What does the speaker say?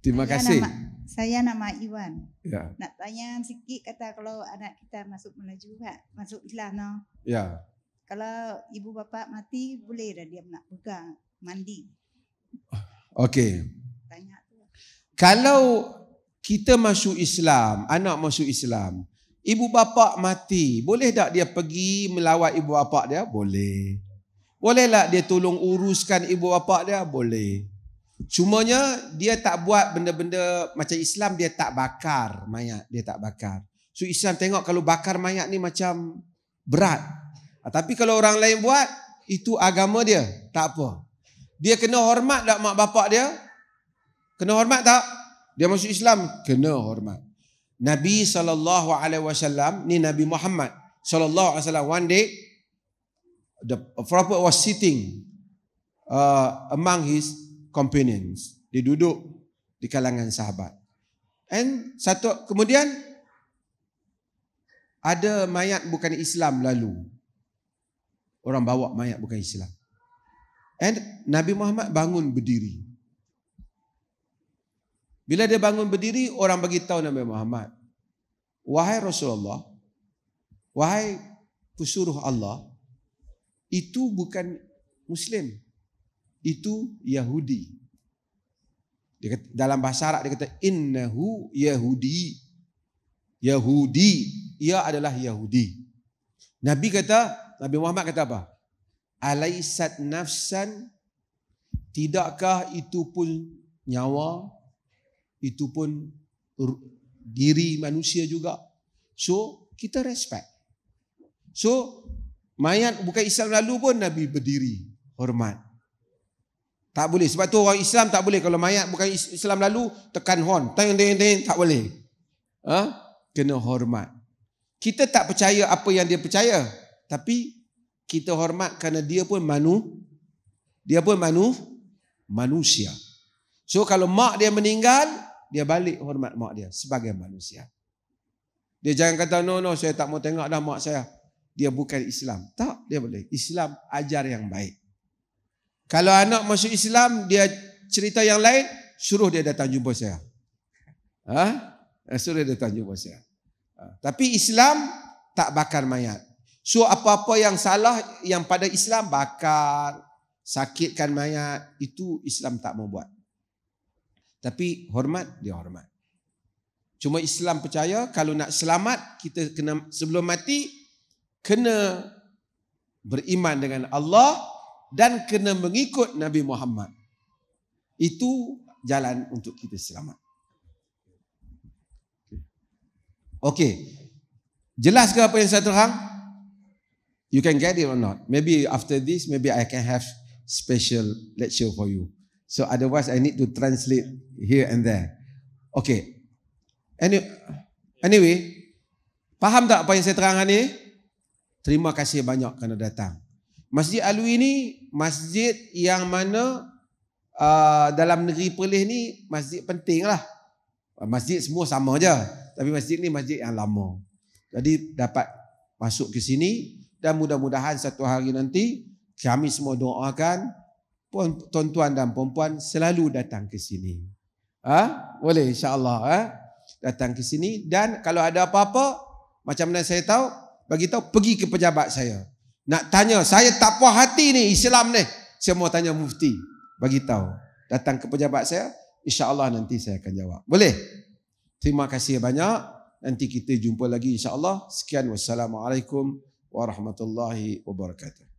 Terima Saya kasih. Nama, saya nama Iwan. Ya. Nak tanya sikit kata kalau anak kita masuk Melayu Pak, masuk Islam no. Ya. Kalau ibu bapa mati boleh dah dia nak pegang mandi. Okey. Tanya tu. Kalau kita masuk Islam, anak masuk Islam, ibu bapa mati, boleh tak dia pergi melawat ibu bapa dia? Boleh. Boleh tak dia tolong uruskan ibu bapa dia? Boleh. Cumanya dia tak buat benda-benda macam Islam dia tak bakar mayat, dia tak bakar. So Islam tengok kalau bakar mayat ni macam berat. Ah, Tapi kalau orang lain buat, itu agama dia, tak apa. Dia kena hormat tak mak bapak dia? Kena hormat tak? Dia masuk Islam, kena hormat. Nabi SAW, ni Nabi Muhammad SAW, one day, the Prophet was sitting uh, among his companions. Dia duduk di kalangan sahabat. And satu kemudian ada mayat bukan Islam lalu. Orang bawa mayat bukan Islam. And Nabi Muhammad bangun berdiri. Bila dia bangun berdiri, orang bagi tahu Nabi Muhammad, "Wahai Rasulullah, wahai pesuruh Allah, itu bukan Muslim. Itu Yahudi." Dia kata, dalam bahasa Arab dia kata innahu Yahudi. Yahudi, ia adalah Yahudi. Nabi kata, Nabi Muhammad kata apa? Alaisat nafsan tidakkah itu pun nyawa itu pun diri manusia juga. So kita respect. So mayat bukan Islam lalu pun Nabi berdiri hormat. Tak boleh sebab tu orang Islam tak boleh kalau mayat bukan Is- Islam lalu tekan horn, teng teng teng tak boleh. Ha? Kena hormat. Kita tak percaya apa yang dia percaya, tapi kita hormat kerana dia pun manu dia pun manu manusia. So kalau mak dia meninggal, dia balik hormat mak dia sebagai manusia. Dia jangan kata no no saya tak mau tengok dah mak saya. Dia bukan Islam. Tak, dia boleh. Islam ajar yang baik. Kalau anak masuk Islam, dia cerita yang lain, suruh dia datang jumpa saya. Ha? Suruh dia datang jumpa saya. Ha. Tapi Islam tak bakar mayat. So apa-apa yang salah yang pada Islam bakar, sakitkan mayat, itu Islam tak mau buat. Tapi hormat, dia hormat. Cuma Islam percaya kalau nak selamat, kita kena sebelum mati, kena beriman dengan Allah dan kena mengikut Nabi Muhammad. Itu jalan untuk kita selamat. Okey. Jelas ke apa yang saya terang? You can get it or not. Maybe after this, maybe I can have special lecture for you. So otherwise I need to translate here and there. Okay. Any, anyway, faham tak apa yang saya terangkan ni? Terima kasih banyak kerana datang. Masjid Alwi ni masjid yang mana uh, dalam negeri Perlis ni masjid penting lah. Masjid semua sama je. Tapi masjid ni masjid yang lama. Jadi dapat masuk ke sini dan mudah-mudahan satu hari nanti kami semua doakan tuan-tuan dan puan-puan selalu datang ke sini. Ha? Boleh insya-Allah ha? datang ke sini dan kalau ada apa-apa macam mana saya tahu bagi tahu pergi ke pejabat saya. Nak tanya saya tak puas hati ni Islam ni. Saya mau tanya mufti. Bagi tahu. Datang ke pejabat saya insya-Allah nanti saya akan jawab. Boleh? Terima kasih banyak. Nanti kita jumpa lagi insya-Allah. Sekian wassalamualaikum warahmatullahi wabarakatuh.